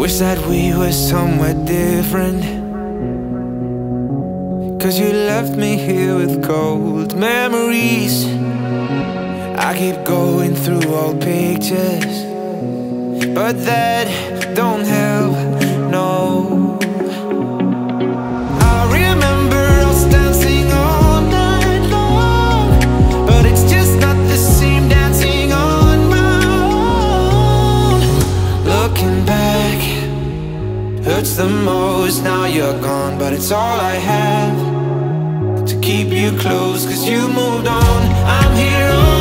Wish that we were somewhere different. Cause you left me here with cold memories. I keep going through old pictures But that don't help, the most Now you're gone, but it's all I have To keep you close, cause you moved on. I'm here all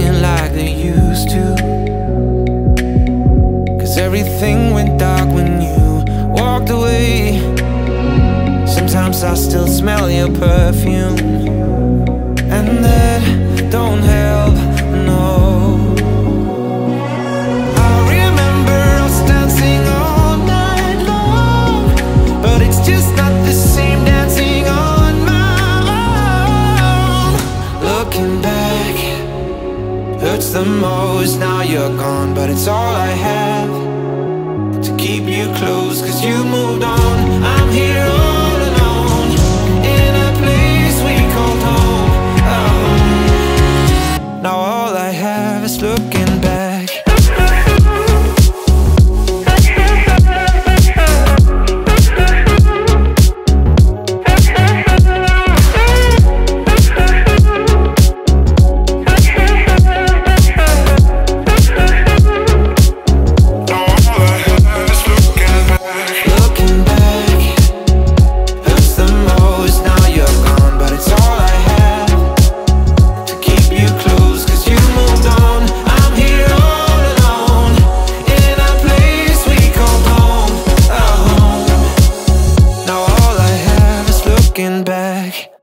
singing like they used to. Cause everything went dark when you walked away. Sometimes I still smell your perfume. And that don't help, no. I remember us dancing all night long. But it's just not the same the most Now you're gone, but it's all I have To keep you close, cause you moved on I'm here all alone In a place we call home. Now all I have is looking looking back.